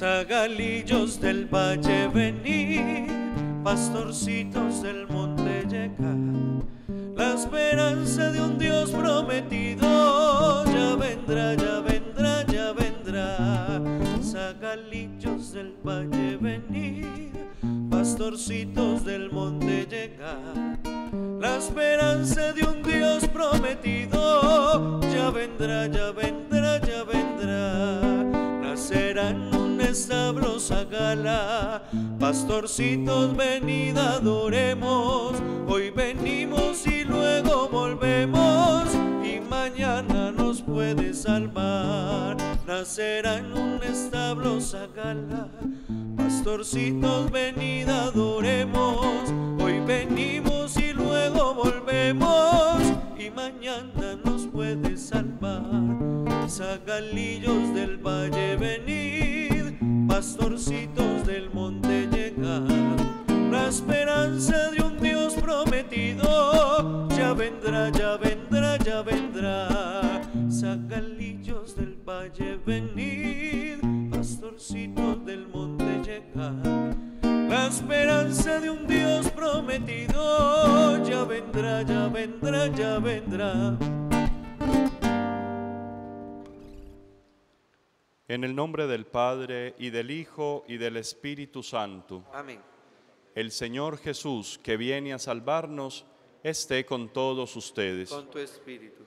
Zagalillos del valle venid, pastorcitos del monte llegad. La esperanza de un Dios prometido ya vendrá, ya vendrá, ya vendrá. Zagalillos del valle venid, pastorcitos del monte llegad. La esperanza de un Dios prometido ya vendrá, ya vendrá, ya vendrá. Nacerá un establo gala, pastorcitos venid adoremos. Hoy venimos y luego volvemos y mañana nos puede salvar. Nacerá en un establo gala, pastorcitos venid adoremos. Hoy venimos y luego volvemos y mañana nos puede salvar. Zagalillos del nombre del Padre y del Hijo y del Espíritu Santo, Amén. el Señor Jesús, que viene a salvarnos, esté con todos ustedes. Con tu espíritu.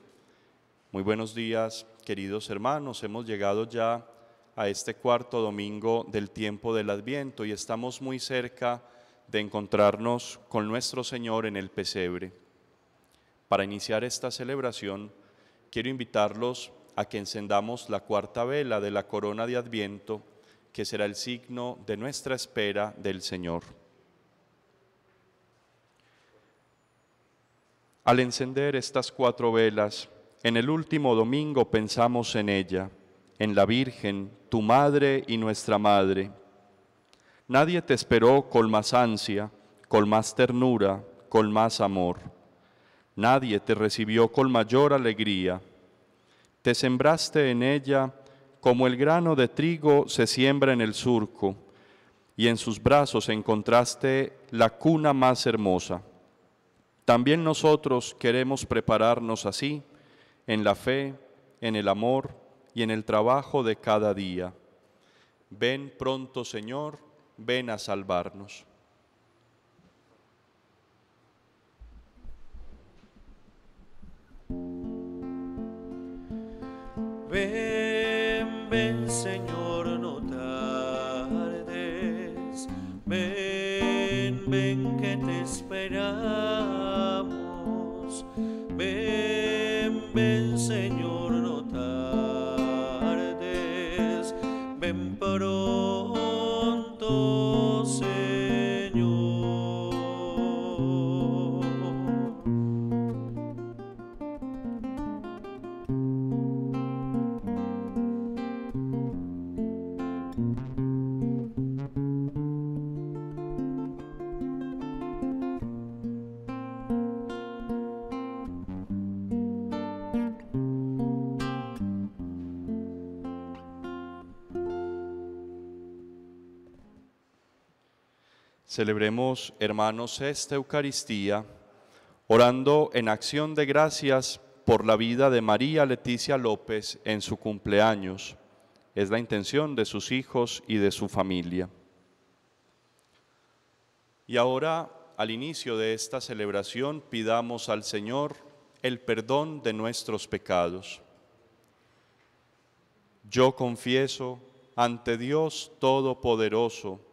Muy buenos días, queridos hermanos. Hemos llegado ya a este cuarto domingo del tiempo del Adviento y estamos muy cerca de encontrarnos con nuestro Señor en el pesebre. Para iniciar esta celebración, quiero invitarlos a que encendamos la cuarta vela de la corona de Adviento, que será el signo de nuestra espera del Señor. Al encender estas cuatro velas, en el último domingo pensamos en ella, en la Virgen, tu Madre y nuestra Madre. Nadie te esperó con más ansia, con más ternura, con más amor. Nadie te recibió con mayor alegría. Te sembraste en ella como el grano de trigo se siembra en el surco, y en sus brazos encontraste la cuna más hermosa. También nosotros queremos prepararnos así, en la fe, en el amor y en el trabajo de cada día. Ven pronto, Señor, ven a salvarnos. Ven, ven Señor, no tardes. Ven, ven que te esperamos. Ven, ven Señor, Celebremos, hermanos, esta Eucaristía, orando en acción de gracias por la vida de María Leticia López en su cumpleaños. Es la intención de sus hijos y de su familia. Y ahora, al inicio de esta celebración, pidamos al Señor el perdón de nuestros pecados. Yo confieso ante Dios Todopoderoso,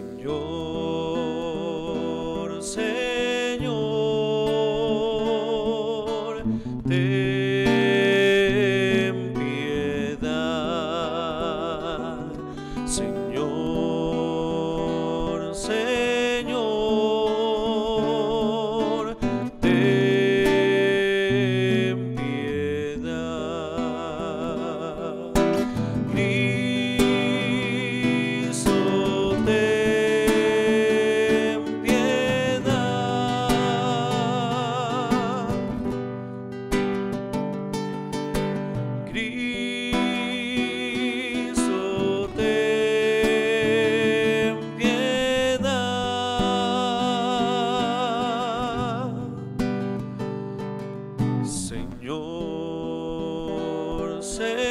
Señor,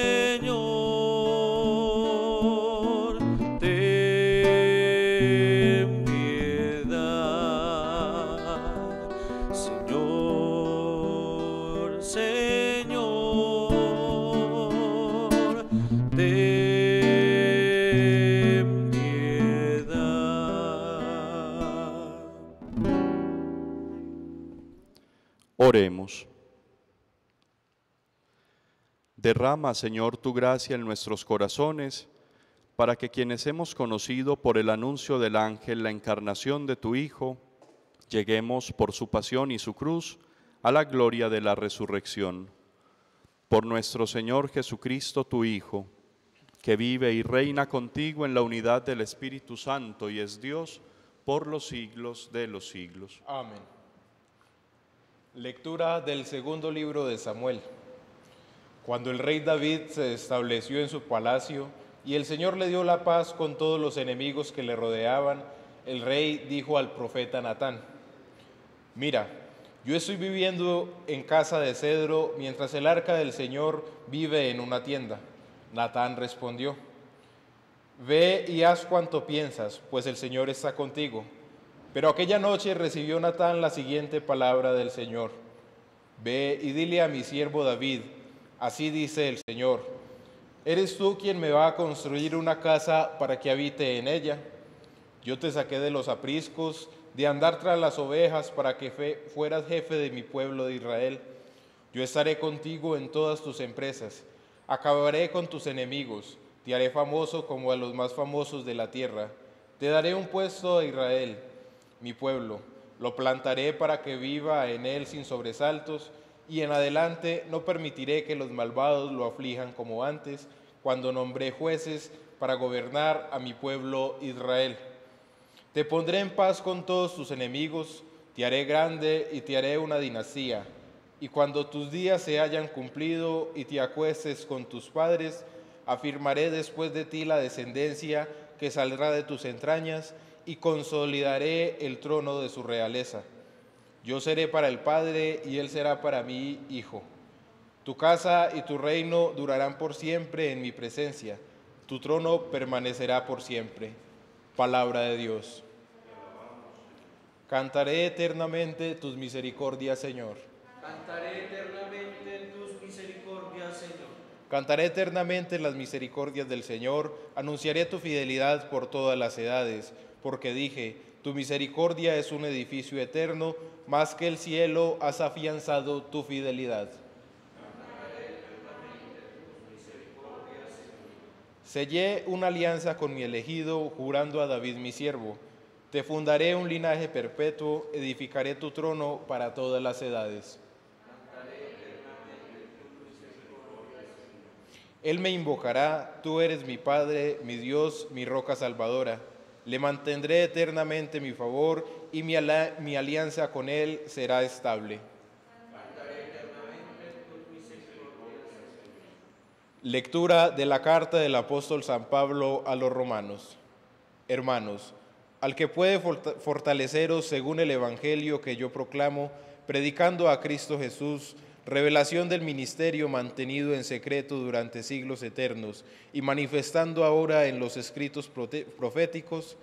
Derrama, Señor, tu gracia en nuestros corazones, para que quienes hemos conocido por el anuncio del ángel la encarnación de tu Hijo, lleguemos por su pasión y su cruz a la gloria de la resurrección. Por nuestro Señor Jesucristo, tu Hijo, que vive y reina contigo en la unidad del Espíritu Santo y es Dios por los siglos de los siglos. Amén. Lectura del segundo libro de Samuel. Cuando el rey David se estableció en su palacio y el Señor le dio la paz con todos los enemigos que le rodeaban, el rey dijo al profeta Natán, Mira, yo estoy viviendo en casa de cedro mientras el arca del Señor vive en una tienda. Natán respondió, Ve y haz cuanto piensas, pues el Señor está contigo. Pero aquella noche recibió Natán la siguiente palabra del Señor. Ve y dile a mi siervo David, así dice el Señor, ¿eres tú quien me va a construir una casa para que habite en ella? Yo te saqué de los apriscos, de andar tras las ovejas para que fe- fueras jefe de mi pueblo de Israel. Yo estaré contigo en todas tus empresas. Acabaré con tus enemigos. Te haré famoso como a los más famosos de la tierra. Te daré un puesto a Israel, mi pueblo. Lo plantaré para que viva en él sin sobresaltos. Y en adelante no permitiré que los malvados lo aflijan como antes, cuando nombré jueces para gobernar a mi pueblo Israel. Te pondré en paz con todos tus enemigos, te haré grande y te haré una dinastía. Y cuando tus días se hayan cumplido y te acuestes con tus padres, afirmaré después de ti la descendencia que saldrá de tus entrañas y consolidaré el trono de su realeza. Yo seré para el Padre y él será para mí hijo. Tu casa y tu reino durarán por siempre en mi presencia. Tu trono permanecerá por siempre. Palabra de Dios. Cantaré eternamente tus misericordias, Señor. Cantaré eternamente tus misericordias, Señor. Cantaré eternamente las misericordias del Señor, anunciaré tu fidelidad por todas las edades, porque dije, tu misericordia es un edificio eterno, más que el cielo has afianzado tu fidelidad. Sellé una alianza con mi elegido, jurando a David mi siervo. Te fundaré un linaje perpetuo, edificaré tu trono para todas las edades. Él me invocará, tú eres mi Padre, mi Dios, mi roca salvadora. Le mantendré eternamente mi favor y mi, alianza con Él será estable. Lectura de la carta del apóstol San Pablo a los romanos. Hermanos, al que puede forta- fortaleceros según el Evangelio que yo proclamo, predicando a Cristo Jesús, revelación del ministerio mantenido en secreto durante siglos eternos y manifestando ahora en los escritos proféticos,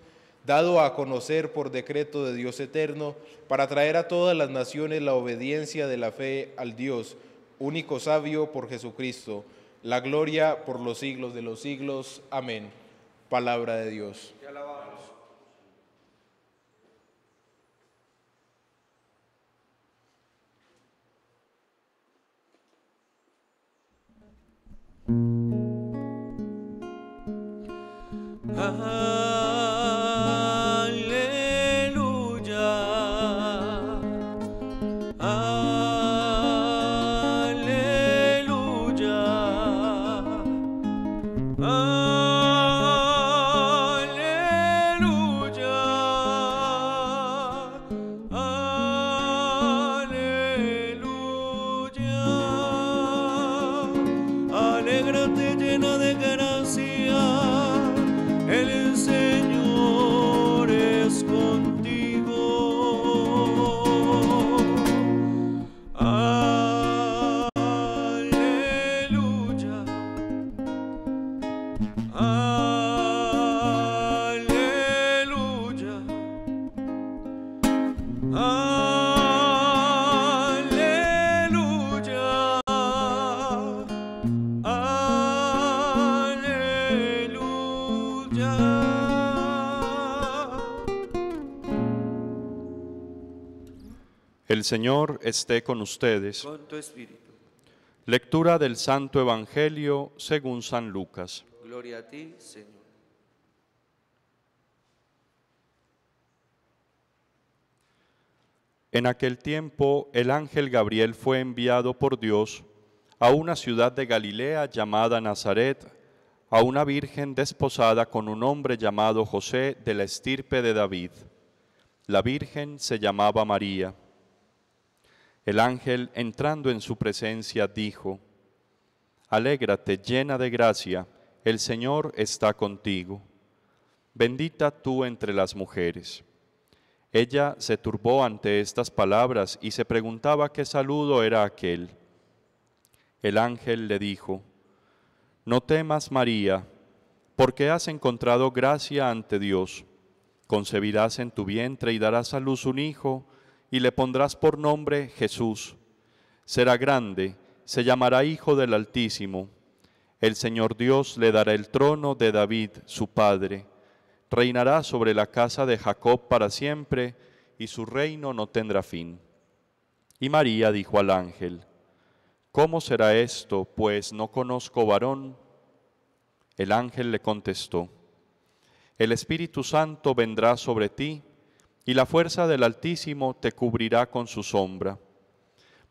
dado a conocer por decreto de Dios eterno, para traer a todas las naciones la obediencia de la fe al Dios, único sabio por Jesucristo, la gloria por los siglos de los siglos. Amén. Palabra de Dios. Ah. El Señor esté con ustedes. con tu espíritu. Lectura del Santo Evangelio según San Lucas. Gloria a ti, Señor. En aquel tiempo el ángel Gabriel fue enviado por Dios a una ciudad de Galilea llamada Nazaret, a una virgen desposada con un hombre llamado José de la estirpe de David. La virgen se llamaba María. El ángel, entrando en su presencia, dijo, Alégrate llena de gracia, el Señor está contigo. Bendita tú entre las mujeres. Ella se turbó ante estas palabras y se preguntaba qué saludo era aquel. El ángel le dijo, No temas María, porque has encontrado gracia ante Dios. Concebirás en tu vientre y darás a luz un hijo, y le pondrás por nombre Jesús. Será grande, se llamará Hijo del Altísimo. El Señor Dios le dará el trono de David, su padre. Reinará sobre la casa de Jacob para siempre, y su reino no tendrá fin. Y María dijo al ángel, ¿Cómo será esto, pues no conozco varón? El ángel le contestó, El Espíritu Santo vendrá sobre ti, y la fuerza del Altísimo te cubrirá con su sombra.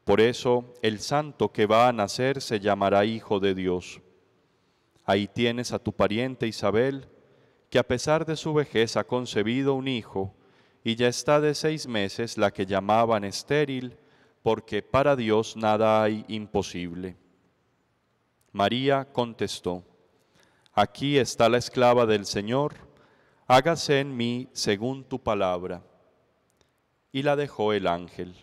Por eso el santo que va a nacer se llamará Hijo de Dios. Ahí tienes a tu pariente Isabel, que a pesar de su vejez ha concebido un hijo, y ya está de seis meses la que llamaban estéril, porque para Dios nada hay imposible. María contestó, Aquí está la esclava del Señor, hágase en mí según tu palabra. Y la dejó el ángel.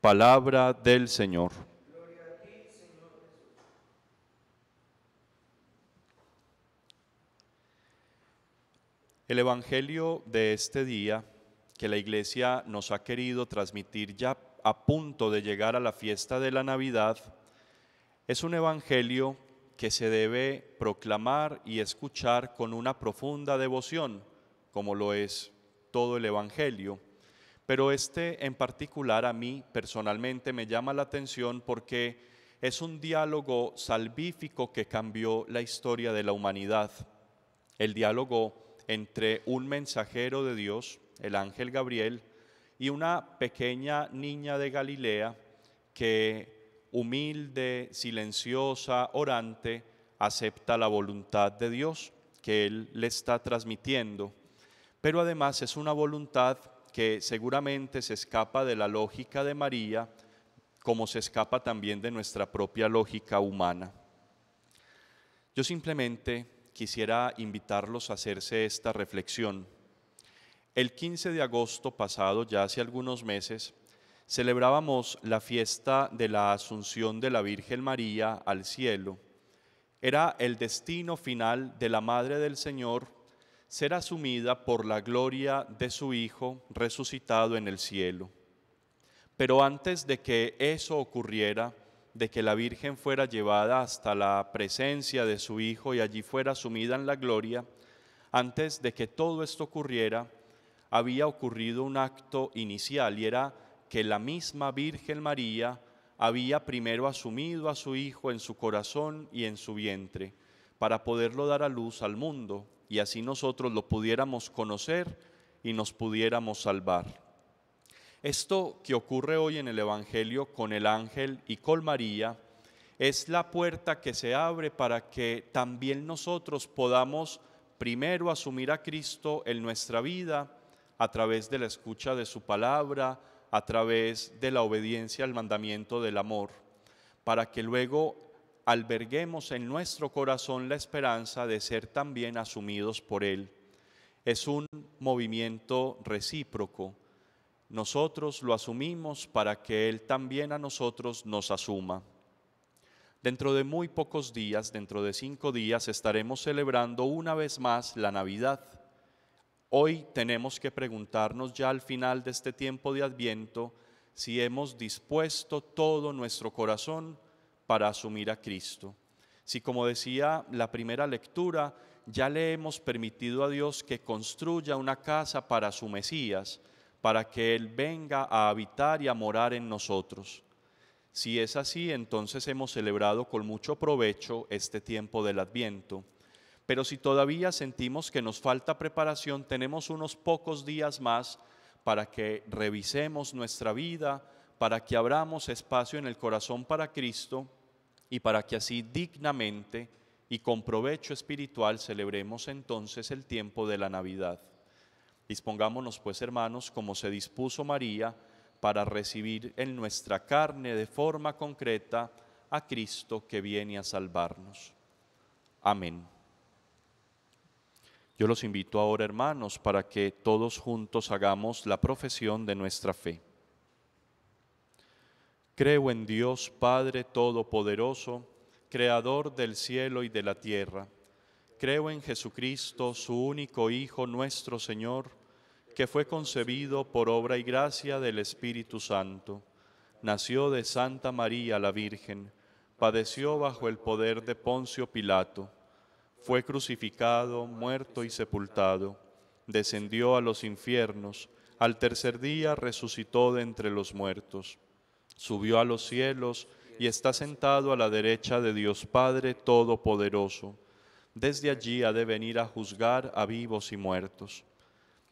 Palabra del Señor. El Evangelio de este día que la Iglesia nos ha querido transmitir ya a punto de llegar a la fiesta de la Navidad es un Evangelio que se debe proclamar y escuchar con una profunda devoción, como lo es todo el Evangelio. Pero este en particular a mí personalmente me llama la atención porque es un diálogo salvífico que cambió la historia de la humanidad. El diálogo entre un mensajero de Dios, el ángel Gabriel, y una pequeña niña de Galilea que humilde, silenciosa, orante, acepta la voluntad de Dios que Él le está transmitiendo. Pero además es una voluntad que seguramente se escapa de la lógica de María, como se escapa también de nuestra propia lógica humana. Yo simplemente quisiera invitarlos a hacerse esta reflexión. El 15 de agosto pasado, ya hace algunos meses, celebrábamos la fiesta de la Asunción de la Virgen María al cielo. Era el destino final de la Madre del Señor ser asumida por la gloria de su Hijo resucitado en el cielo. Pero antes de que eso ocurriera, de que la Virgen fuera llevada hasta la presencia de su Hijo y allí fuera sumida en la gloria, antes de que todo esto ocurriera, había ocurrido un acto inicial y era que la misma Virgen María había primero asumido a su Hijo en su corazón y en su vientre para poderlo dar a luz al mundo y así nosotros lo pudiéramos conocer y nos pudiéramos salvar. Esto que ocurre hoy en el Evangelio con el ángel y con María es la puerta que se abre para que también nosotros podamos primero asumir a Cristo en nuestra vida a través de la escucha de su palabra, a través de la obediencia al mandamiento del amor, para que luego alberguemos en nuestro corazón la esperanza de ser también asumidos por Él. Es un movimiento recíproco nosotros lo asumimos para que Él también a nosotros nos asuma. Dentro de muy pocos días, dentro de cinco días, estaremos celebrando una vez más la Navidad. Hoy tenemos que preguntarnos ya al final de este tiempo de Adviento si hemos dispuesto todo nuestro corazón para asumir a Cristo. Si como decía la primera lectura, ya le hemos permitido a Dios que construya una casa para su Mesías, para que Él venga a habitar y a morar en nosotros. Si es así, entonces hemos celebrado con mucho provecho este tiempo del Adviento. Pero si todavía sentimos que nos falta preparación, tenemos unos pocos días más para que revisemos nuestra vida, para que abramos espacio en el corazón para Cristo y para que así dignamente y con provecho espiritual celebremos entonces el tiempo de la Navidad. Dispongámonos pues, hermanos, como se dispuso María, para recibir en nuestra carne de forma concreta a Cristo que viene a salvarnos. Amén. Yo los invito ahora, hermanos, para que todos juntos hagamos la profesión de nuestra fe. Creo en Dios Padre Todopoderoso, Creador del cielo y de la tierra. Creo en Jesucristo, su único Hijo, nuestro Señor, que fue concebido por obra y gracia del Espíritu Santo. Nació de Santa María la Virgen, padeció bajo el poder de Poncio Pilato, fue crucificado, muerto y sepultado, descendió a los infiernos, al tercer día resucitó de entre los muertos, subió a los cielos y está sentado a la derecha de Dios Padre Todopoderoso. Desde allí ha de venir a juzgar a vivos y muertos.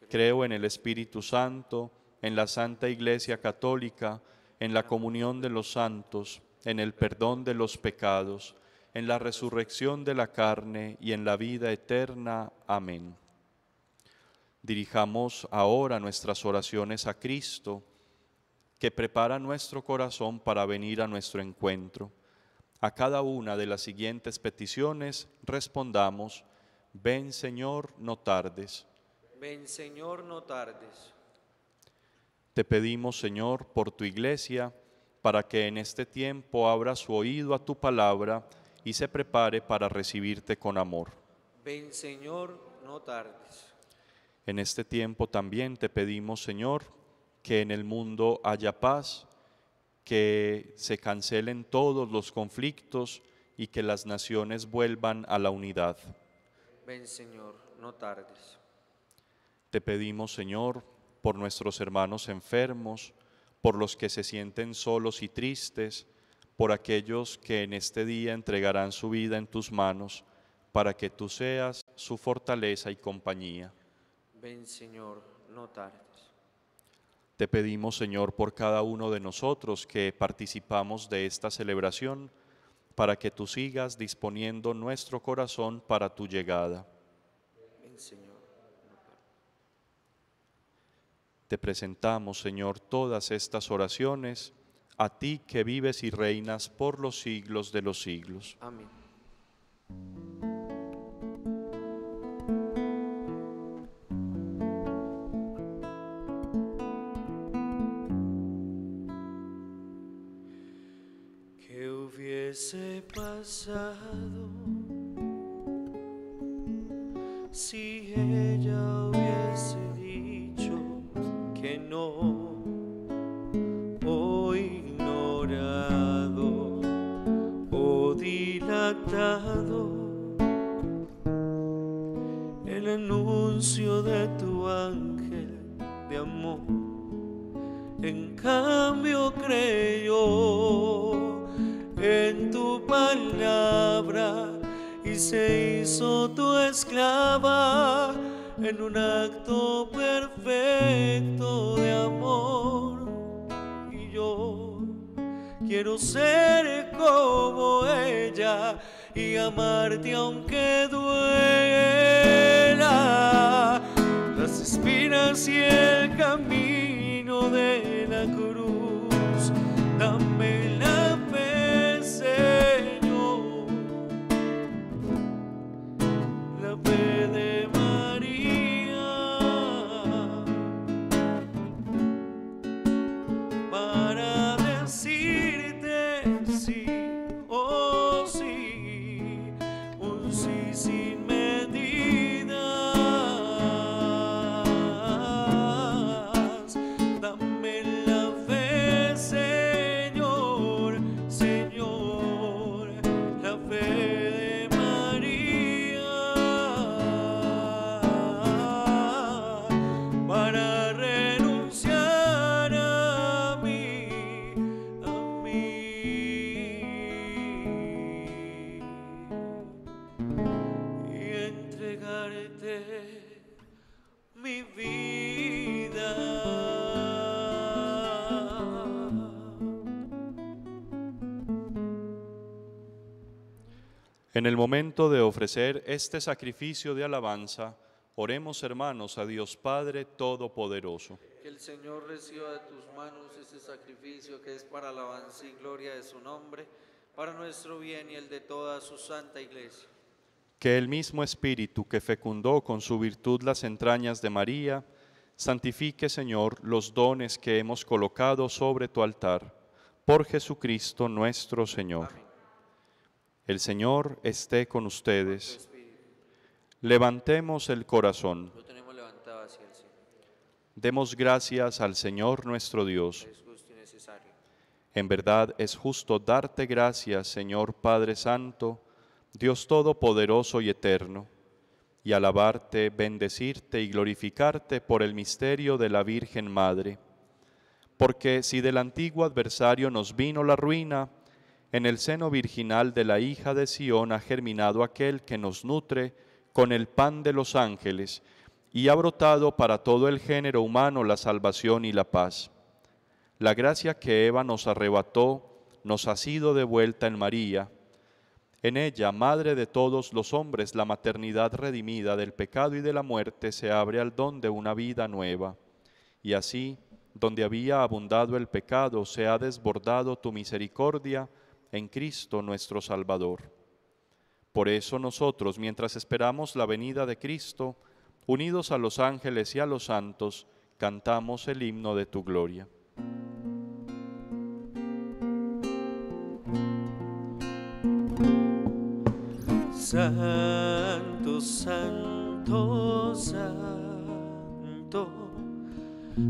Creo en el Espíritu Santo, en la Santa Iglesia Católica, en la comunión de los santos, en el perdón de los pecados, en la resurrección de la carne y en la vida eterna. Amén. Dirijamos ahora nuestras oraciones a Cristo, que prepara nuestro corazón para venir a nuestro encuentro. A cada una de las siguientes peticiones respondamos, ven Señor, no tardes. Ven Señor, no tardes. Te pedimos, Señor, por tu iglesia, para que en este tiempo abra su oído a tu palabra y se prepare para recibirte con amor. Ven Señor, no tardes. En este tiempo también te pedimos, Señor, que en el mundo haya paz, que se cancelen todos los conflictos y que las naciones vuelvan a la unidad. Ven Señor, no tardes. Te pedimos, Señor, por nuestros hermanos enfermos, por los que se sienten solos y tristes, por aquellos que en este día entregarán su vida en tus manos, para que tú seas su fortaleza y compañía. Ven, Señor, no tardes. Te pedimos, Señor, por cada uno de nosotros que participamos de esta celebración, para que tú sigas disponiendo nuestro corazón para tu llegada. Ven, Señor. Te presentamos, Señor, todas estas oraciones a ti que vives y reinas por los siglos de los siglos. Amén. En el momento de ofrecer este sacrificio de alabanza, oremos hermanos a Dios Padre Todopoderoso. Que el Señor reciba de tus manos este sacrificio que es para alabanza y gloria de su nombre, para nuestro bien y el de toda su santa iglesia. Que el mismo Espíritu que fecundó con su virtud las entrañas de María, santifique, Señor, los dones que hemos colocado sobre tu altar. Por Jesucristo nuestro Señor. El Señor esté con ustedes. Levantemos el corazón. Lo tenemos levantado hacia el Señor. Demos gracias al Señor nuestro Dios. En verdad es justo darte gracias, Señor Padre Santo, Dios Todopoderoso y Eterno, y alabarte, bendecirte y glorificarte por el misterio de la Virgen Madre. Porque si del antiguo adversario nos vino la ruina, en el seno virginal de la hija de Sión ha germinado aquel que nos nutre con el pan de los ángeles, y ha brotado para todo el género humano la salvación y la paz. La gracia que Eva nos arrebató nos ha sido devuelta en María. En ella, Madre de todos los hombres, la maternidad redimida del pecado y de la muerte se abre al don de una vida nueva. Y así, donde había abundado el pecado, se ha desbordado tu misericordia en Cristo nuestro Salvador. Por eso nosotros, mientras esperamos la venida de Cristo, unidos a los ángeles y a los santos, cantamos el himno de tu gloria. Santo, santo, santo,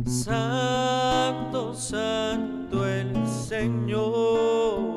santo, santo el Señor,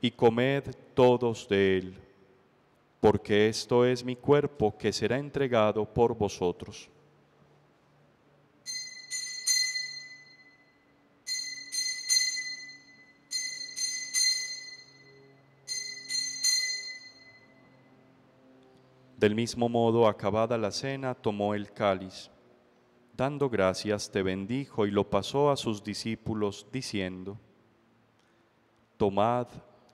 y comed todos de él, porque esto es mi cuerpo que será entregado por vosotros. Del mismo modo, acabada la cena, tomó el cáliz. Dando gracias, te bendijo y lo pasó a sus discípulos, diciendo, Tomad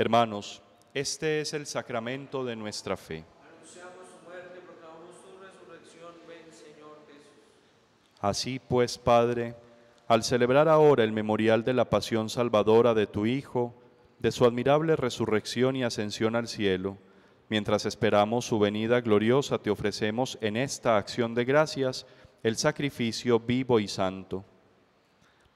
Hermanos, este es el sacramento de nuestra fe. Anunciamos su muerte, proclamamos su resurrección. Ven, Señor Jesús. Así pues, Padre, al celebrar ahora el memorial de la pasión salvadora de tu Hijo, de su admirable resurrección y ascensión al cielo, mientras esperamos su venida gloriosa, te ofrecemos en esta acción de gracias el sacrificio vivo y santo.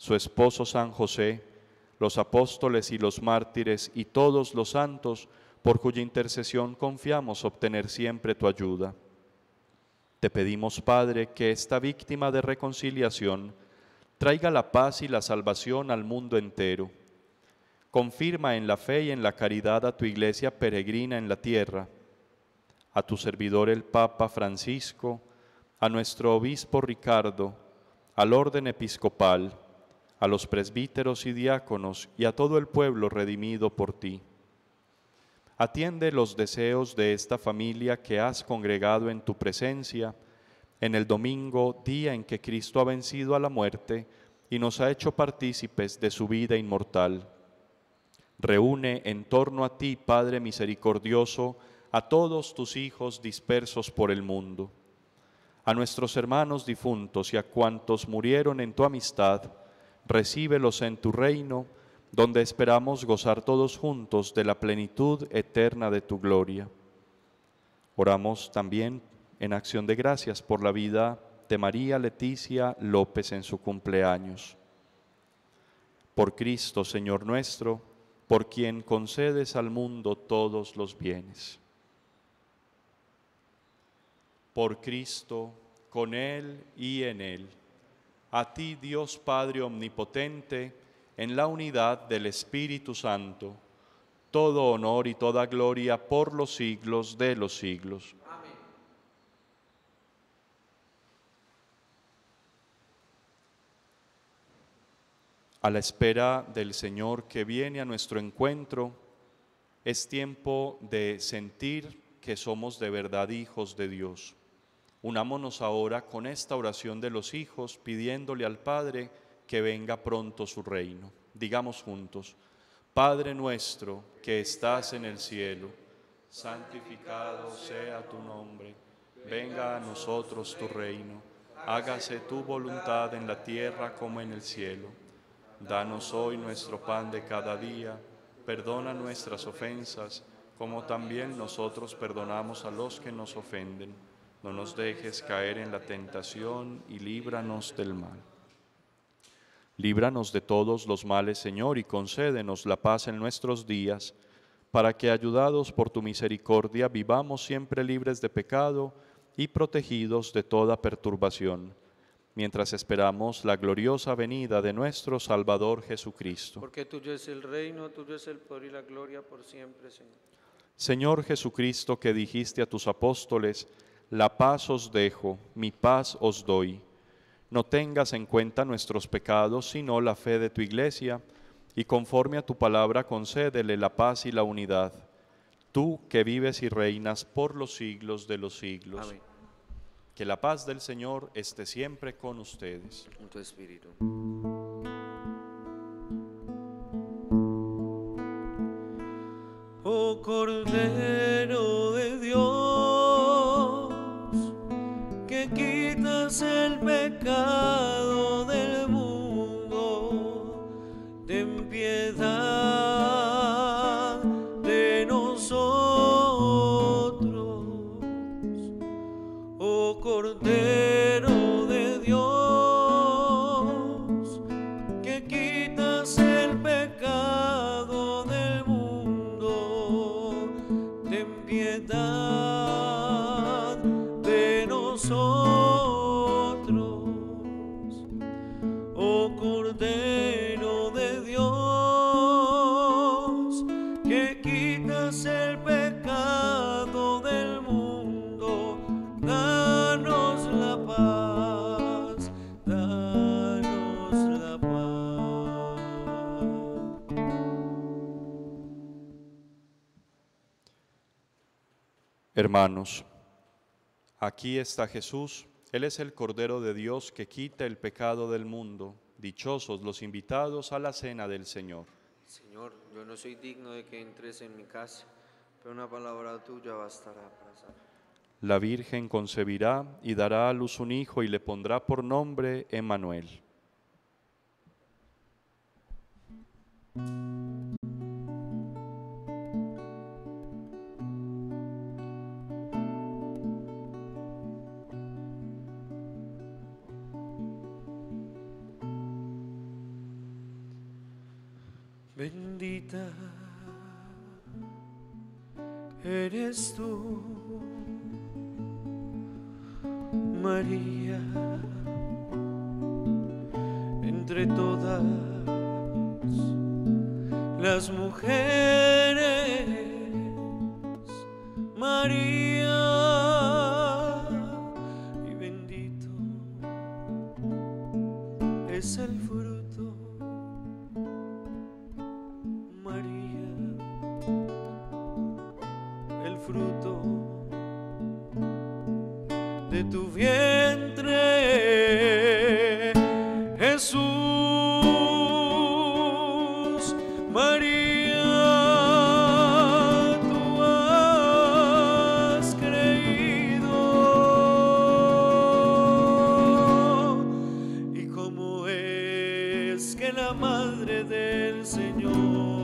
su esposo San José, los apóstoles y los mártires y todos los santos, por cuya intercesión confiamos obtener siempre tu ayuda. Te pedimos, Padre, que esta víctima de reconciliación traiga la paz y la salvación al mundo entero. Confirma en la fe y en la caridad a tu iglesia peregrina en la tierra, a tu servidor el Papa Francisco, a nuestro obispo Ricardo, al orden episcopal, a los presbíteros y diáconos y a todo el pueblo redimido por ti. Atiende los deseos de esta familia que has congregado en tu presencia en el domingo, día en que Cristo ha vencido a la muerte y nos ha hecho partícipes de su vida inmortal. Reúne en torno a ti, Padre misericordioso, a todos tus hijos dispersos por el mundo, a nuestros hermanos difuntos y a cuantos murieron en tu amistad, recíbelos en tu reino, donde esperamos gozar todos juntos de la plenitud eterna de tu gloria. Oramos también en acción de gracias por la vida de María Leticia López en su cumpleaños. Por Cristo, Señor nuestro, por quien concedes al mundo todos los bienes. Por Cristo, con Él y en Él a ti Dios Padre Omnipotente, en la unidad del Espíritu Santo, todo honor y toda gloria por los siglos de los siglos. Amén. A la espera del Señor que viene a nuestro encuentro, es tiempo de sentir que somos de verdad hijos de Dios. Unámonos ahora con esta oración de los hijos pidiéndole al Padre que venga pronto su reino. Digamos juntos, Padre nuestro que estás en el cielo, santificado sea tu nombre, venga a nosotros tu reino, hágase tu voluntad en la tierra como en el cielo. Danos hoy nuestro pan de cada día, perdona nuestras ofensas, como también nosotros perdonamos a los que nos ofenden. No nos dejes caer en la tentación y líbranos del mal. Líbranos de todos los males, Señor, y concédenos la paz en nuestros días, para que, ayudados por tu misericordia, vivamos siempre libres de pecado y protegidos de toda perturbación, mientras esperamos la gloriosa venida de nuestro Salvador Jesucristo. Porque tuyo es el reino, tuyo es el poder y la gloria por siempre, Señor. Señor Jesucristo, que dijiste a tus apóstoles, la paz os dejo, mi paz os doy. No tengas en cuenta nuestros pecados, sino la fe de tu iglesia, y conforme a tu palabra concédele la paz y la unidad. Tú que vives y reinas por los siglos de los siglos. Amén. Que la paz del Señor esté siempre con ustedes. En tu espíritu. Oh Cordero de Dios, quitas el pecado del aquí está Jesús, Él es el Cordero de Dios que quita el pecado del mundo. Dichosos los invitados a la cena del Señor. Señor, yo no soy digno de que entres en mi casa, pero una palabra tuya bastará para sanar. La Virgen concebirá y dará a luz un hijo y le pondrá por nombre Emmanuel. Bendita eres tú, María, entre todas las mujeres, María, madre del Señor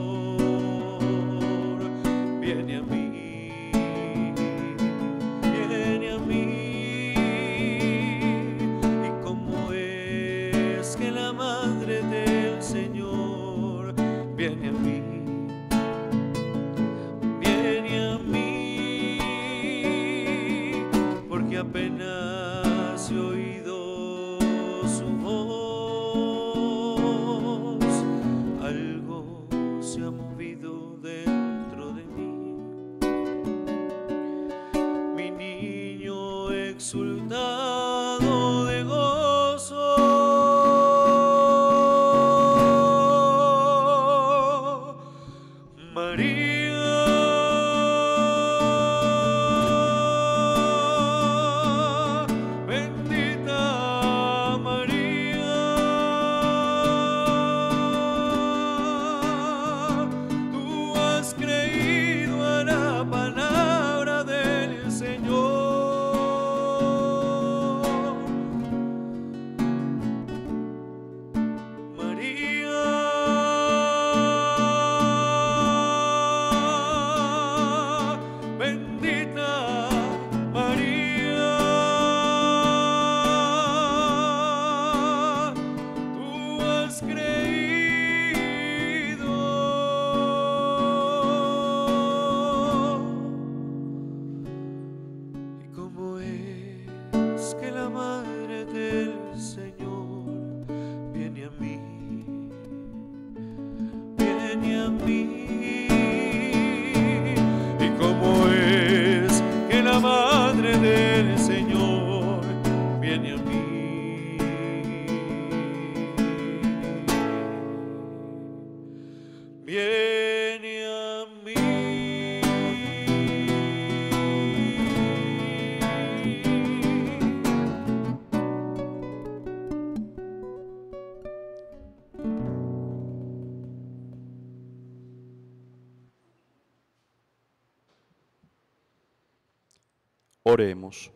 Oremos.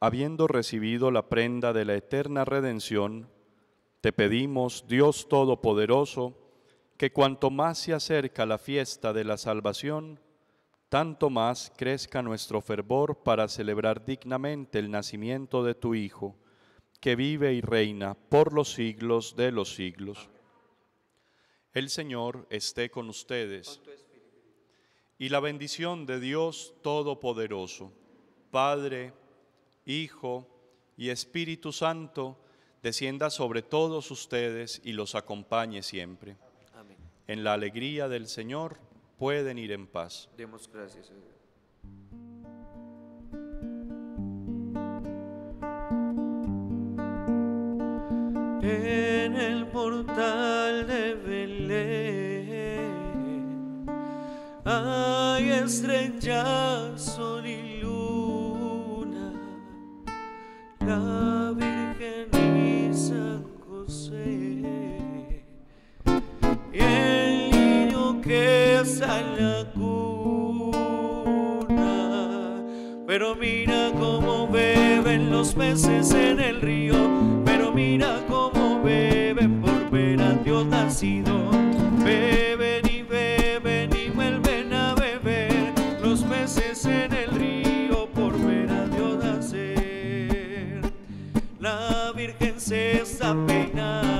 Habiendo recibido la prenda de la eterna redención, te pedimos, Dios Todopoderoso, que cuanto más se acerca la fiesta de la salvación, tanto más crezca nuestro fervor para celebrar dignamente el nacimiento de tu Hijo, que vive y reina por los siglos de los siglos. El Señor esté con ustedes y la bendición de Dios Todopoderoso, Padre, Hijo y Espíritu Santo, descienda sobre todos ustedes y los acompañe siempre. Amén. En la alegría del Señor pueden ir en paz. Demos gracias a Dios. en el portal de Belén hay estrellas, sol y luna, la Virgen y San José y el niño que está en la cuna. Pero mira cómo beben los peces en el río, pero mira cómo beben por ver a Dios nacido. Se está